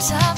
top